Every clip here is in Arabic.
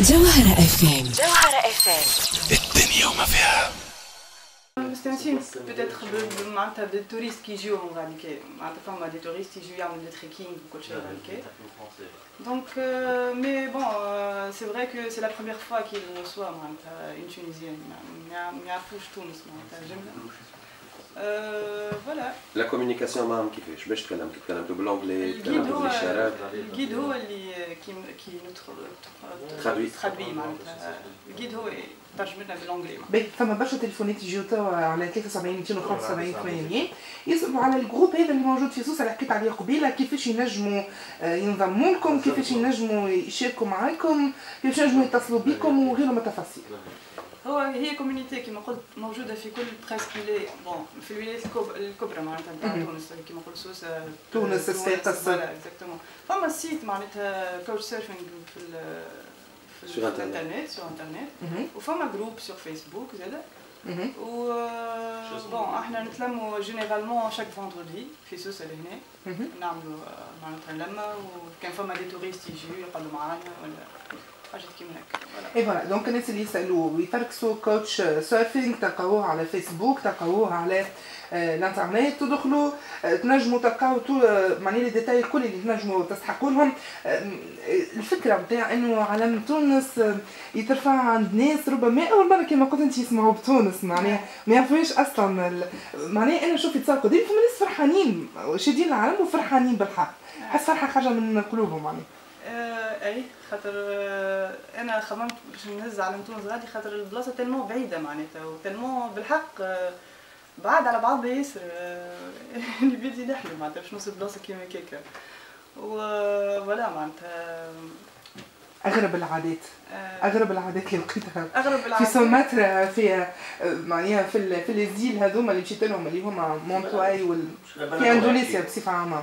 جوهرة اف ام جوهرة اف ام الدنيا وما فيها مستانسين peut-être معناتها des touristes كي يجيو غاديك معناتها فما des touristes يجيو يعملوا des trekkings وكل شيء غاديك Donc, euh, mais bon, euh, c'est vrai que c'est la première fois qu'il reçoit معناتها une Tunisienne. ما يعرفوش تونس معناتها جملة. Euh, voilà. لا كوميونيكاسيون معاهم كيفاش باش تكلم تكلمتوا بالانجلي الجيد تكلمتوا هو بالاشارات الجيد هو اللي كي كي ترادوي. ترادوي معناتها الجيد هو يترجم لنا بالانجلي معناتها. باهي فما برشا تليفونات يجيو توا على 73 275 800 يسألوا على الجروب هذا اللي موجود في سوسه اللي حكيت عليه قبيله كيفاش ينجموا آه، ينضموا لكم كيفاش ينجموا يشاركوا معاكم كيفاش ينجموا يتصلوا بكم وغيره من التفاصيل هو هي كوميونيتي كما قلت موجوده في كل بريسك ولايه بون في الولايات الكب- الكبرى معناتها نتاع مهم. تونس كما قلت سوسه تونس، صفاقس. فوالا اكزاكتومون فما site معناتها couchsurfing في ال في Sur Internet. الانترنت sur Internet مهم. وفما groupe sur Facebook زاده مهم. و bon إحنا نتلموا généralement chaque vendredi في سوسه لهنا مهم. نعملوا معناتها لمه وكان فما des touristes يجيو يقعدوا معانا ولا حاجات كيما هكا اي voilà. donc الناس اللي يسألوا ويفركسوا couchsurfing تلقاوه على فيسبوك تلقاوه على آه، الانترنت تدخلوا آه، تنجموا تلقاو آه، معني les détails الكل اللي تنجموا تستحقوا لهم الفكرة نتاع إنه علم تونس يترفع عند ناس ربما أول مرة كما قلت أنت يسمعوا بتونس معناها ما يعرفوش أصلا معناها أنا شوف يتصور قدام فما ناس فرحانين. شادين العلم وفرحانين بالحق. حس فرحة خارجة من قلوبهم معناها أي؟ خاطر آه أنا خممت باش نهز علم تونس غادي خاطر البلاصة tellement بعيدة معناتها و tellement بالحق آه بعاد على بعض ياسر آه اللي بيدي نحلم معناتها باش نوصل بلاصة كيما كيكا ولا معناتها أغرب العادات. أغرب العادات اللي لقيتها أغرب في العادات. في آه، معناها في ال- في الزيل هذوما اللي مشيت لهم اللي هما مونتواي وال... في أندونيسيا بصفة عامة.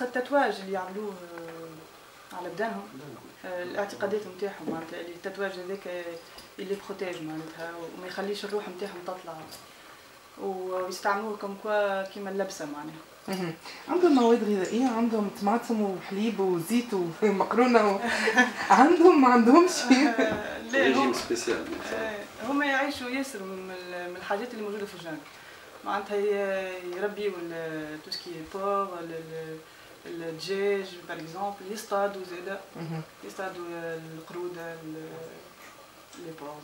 التاتواج اللي يعملوه آه، على بدانهم آه، الاعتقادات نتاعهم معناتها اللي التاتواج هذاك اللي بروتيج معناتها وما يخليش الروح نتاعهم تطلع ويستعملوه كم كوا كيما اللبسة معناها. عندهم مواد غذائية عندهم طماطم وحليب وزيت ومقرونه و... عندهم ما عندهمش. لا هم آه، هم يعيشوا ياسر من ال- من الحاجات اللي موجودة في الجنة. معناتها يربيوا tout ce qui porc الدجاج par exemple يصطادوا même. يصطادوا القرودة ال- les porcs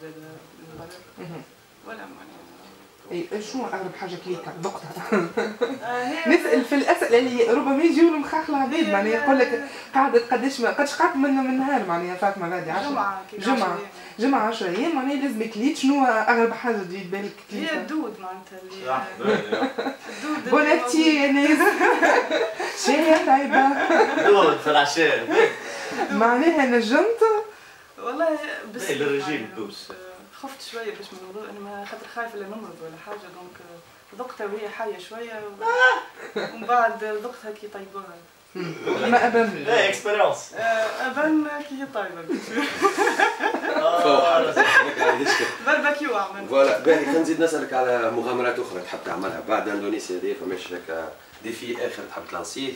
même. ولا معناها اي شنو أغرب حاجة كليتها؟ ذقتها هي نسال في الأسئلة اللي ربما يجيو المخاخ العبيد معناها يقول لك قعدت قداش ما قداش قعدت من من نهار معناها فاطمه غادي 10 جمعة كي جمعة. جمعة 10 أيام معناها لازم كليت شنو أغرب حاجة تجي بالك؟ هي كليتها الدود معناتها الدود بون ابتي يا ناس شاي طيبة. دول في العشاء. معناها نجمت والله بس إيه، للرجيم يعني الدوس. خفت شوية باش من الموضوع أنا ما خاطر خايفة لا نمرض ولا حاجة دونك ذقتها وهي حية شوية ومن بعد ذقتها كي طيبوها ما ابان لا اكسبيريونس آه، ابان كي هي طيبة. باربيكيو عملت voilà. باهي كان نزيد نسألك على مغامرات أخرى تحب تعملها. بعد إندونيسيا دي فماش هكا défi آخر تحب ت lancer ه.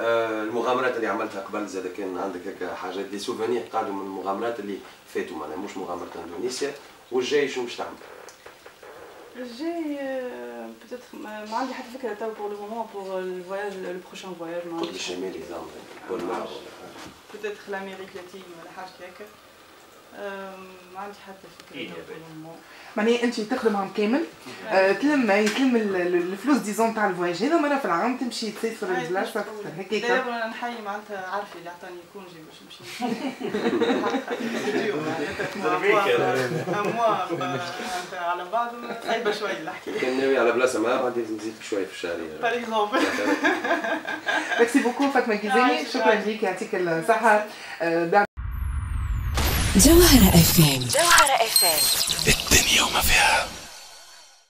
آه، المغامرات اللي عملتها قبل زاد كان عندك هكا حاجات des souvenirs قاعدوا من المغامرات اللي فاتوا معناها مش مغامرة إندونيسيا. والجاي شنو باش تعمل؟ الجاي peut-être ما ما عندي حتى فكره توا pour le moment pour ال voyage le prochain voyage ما القطب عنديش الشمالي زعما كل مرة peut-être l'Amérique latine ولا حاجة هكا ما عندي حتى فكرة معناها أنت تخدم عام كامل؟ آه تلم يتلم الفلوس disons تاع ال voyage. هذا مره في العام تمشي تسافر أكثر. هكاك دابا نحيي معناتها عارفه اللي عطاني congé باش نمشي. على بعض صعيبه شوي الحكاية كان ناوي على بلاصه ما بعد لازم نزيدك شوي في الشهر par exemple merci beaucoup فاطمه كيزاني شكرا لك يعطيك الصحه جوهرة اف ام جوهرة اف ام الدنيا وما فيها.